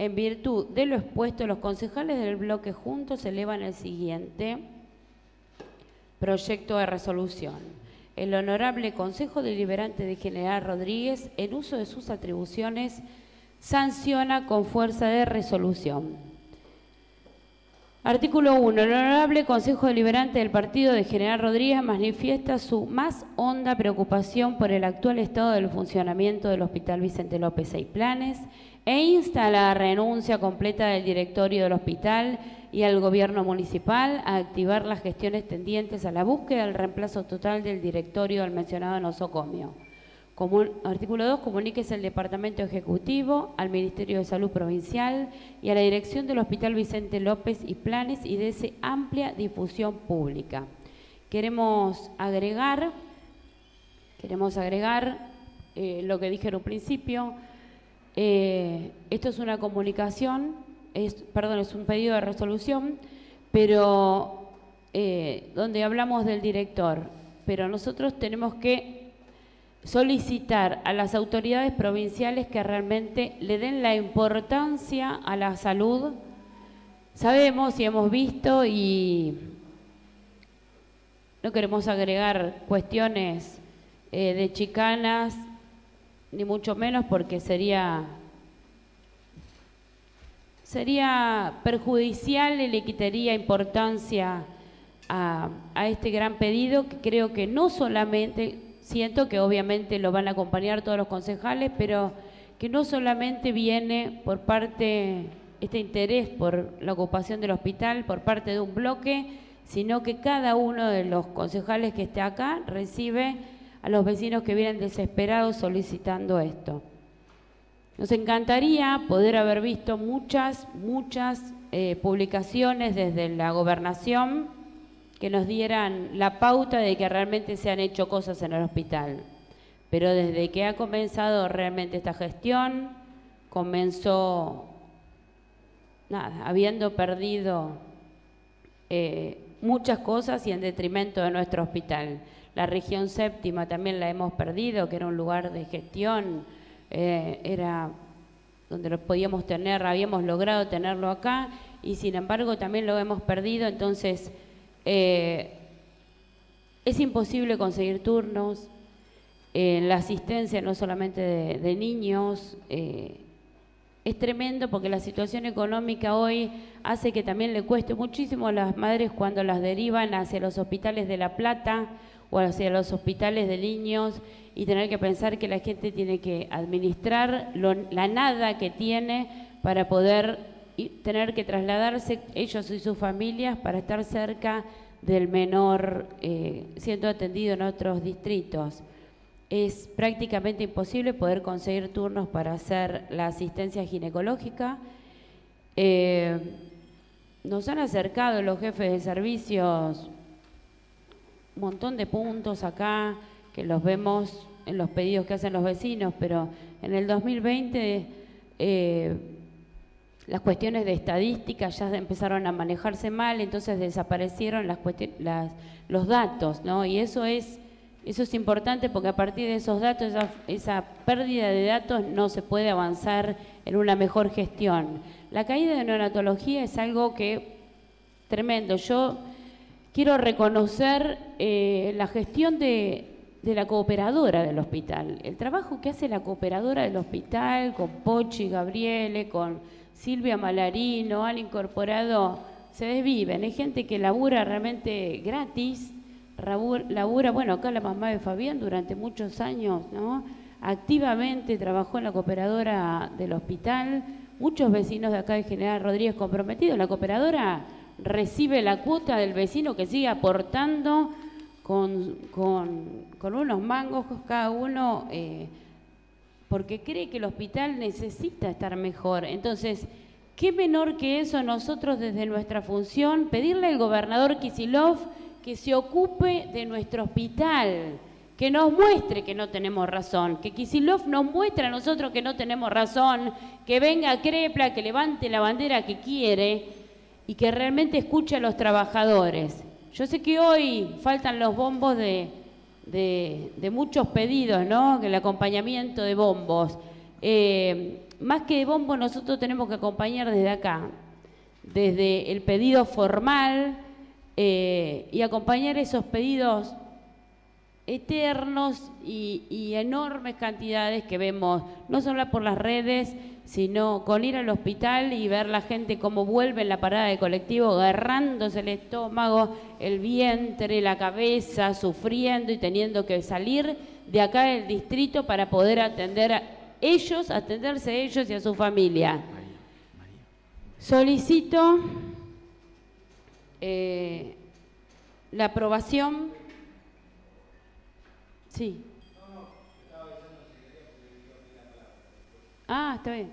En virtud de lo expuesto, los concejales del bloque juntos elevan el siguiente proyecto de resolución. El Honorable Consejo Deliberante de General Rodríguez, en uso de sus atribuciones, sanciona con fuerza de resolución. Artículo 1. El Honorable Consejo Deliberante del Partido de General Rodríguez manifiesta su más honda preocupación por el actual estado del funcionamiento del Hospital Vicente López Planes e insta a la renuncia completa del directorio del hospital y al gobierno municipal a activar las gestiones tendientes a la búsqueda del reemplazo total del directorio del mencionado nosocomio. artículo 2. Comuníquese al Departamento Ejecutivo, al Ministerio de Salud Provincial y a la Dirección del Hospital Vicente López y Planes y dese amplia difusión pública. Queremos agregar, queremos agregar eh, lo que dije en un principio. Eh, esto es una comunicación es, perdón, es un pedido de resolución, pero eh, donde hablamos del director, pero nosotros tenemos que solicitar a las autoridades provinciales que realmente le den la importancia a la salud. Sabemos y hemos visto y no queremos agregar cuestiones eh, de chicanas, ni mucho menos porque sería sería perjudicial y le quitaría importancia a, este gran pedido que creo que no solamente, siento que obviamente lo van a acompañar todos los concejales, pero que no solamente viene por parte, este interés por la ocupación del hospital, por parte de un bloque, sino que cada uno de los concejales que esté acá recibe a los vecinos que vienen desesperados solicitando esto. Nos encantaría poder haber visto muchas, muchas eh, publicaciones desde la gobernación que nos dieran la pauta de que realmente se han hecho cosas en el hospital. Pero desde que ha comenzado realmente esta gestión, comenzó, nada, habiendo perdido eh, muchas cosas y en detrimento de nuestro hospital. La región séptima también la hemos perdido, que era un lugar de gestión eh, era donde lo podíamos tener, habíamos logrado tenerlo acá y sin embargo también lo hemos perdido, entonces eh, es imposible conseguir turnos, eh, la asistencia no solamente de, niños, es tremendo porque la situación económica hoy hace que también le cueste muchísimo a las madres cuando las derivan hacia los hospitales de La Plata o hacia los hospitales de niños y tener que pensar que la gente tiene que administrar la nada que tiene para poder tener que trasladarse ellos y sus familias para estar cerca del menor eh, siendo atendido en otros distritos. Es prácticamente imposible poder conseguir turnos para hacer la asistencia ginecológica. Eh, nos han acercado los jefes de servicios montón de puntos acá que los vemos en los pedidos que hacen los vecinos, pero en el 2020 eh, las cuestiones de estadística ya empezaron a manejarse mal, entonces desaparecieron las los datos, ¿no? Y eso es, eso es importante porque a partir de esos datos, esa, esa pérdida de datos no se puede avanzar en una mejor gestión. La caída de neonatología es algo que tremendo. Yo quiero reconocer eh, la gestión de, la cooperadora del hospital, el trabajo que hace la cooperadora del hospital con Pochi Gabriele, con Silvia Malarino, han incorporado, se desviven, hay gente que labura realmente gratis, labura, bueno, acá la mamá de Fabián durante muchos años, ¿no? Activamente trabajó en la cooperadora del hospital, muchos vecinos de acá de General Rodríguez comprometidos, la cooperadora recibe la cuota del vecino que sigue aportando con, con, unos mangos cada uno eh, porque cree que el hospital necesita estar mejor. Entonces, ¿qué menor que eso nosotros desde nuestra función pedirle al gobernador Kisilov que se ocupe de nuestro hospital? que nos muestre que no tenemos razón, que Kisilov nos muestre a nosotros que no tenemos razón, que venga Crepla, que levante la bandera que quiere y que realmente escuche a los trabajadores. Yo sé que hoy faltan los bombos de, de, muchos pedidos, ¿no? El acompañamiento de bombos. Eh, más que de bombo nosotros tenemos que acompañar desde acá, desde el pedido formal eh, y acompañar esos pedidos eternos y, enormes cantidades que vemos, no solo por las redes, sino con ir al hospital y ver la gente cómo vuelve en la parada de colectivo, agarrándose el estómago, el vientre, la cabeza, sufriendo y teniendo que salir de acá del distrito para poder atender a ellos, atenderse a ellos y a su familia. Solicito eh, la aprobación Sí. Ah, está bien.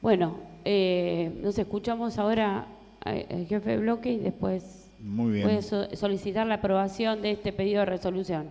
Bueno, eh, nos escuchamos ahora al jefe de bloque y después Muy bien. solicitar la aprobación de este pedido de resolución.